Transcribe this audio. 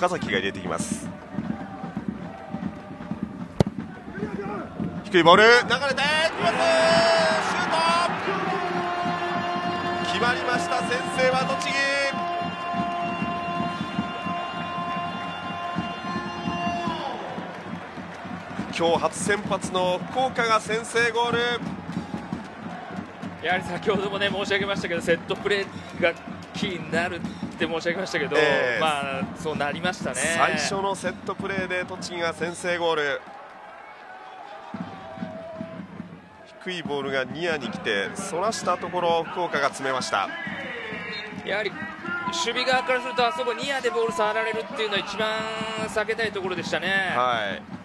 岡崎が入れてきます。低いボール流れてきます。シュート。決まりました先制は栃木。今日初先発の福岡が先制ゴール。やはり先ほどもね申し上げましたけどセットプレーがキーになるって申し上げましたけど、えー、まあそうなりましたね。最初のセットプレーで栃木が先制ゴール。低いボールがニアに来てそらしたところ福岡が詰めました。やはり守備側からするとあそこニアでボール触られるっていうのは一番避けたいところでしたね。はい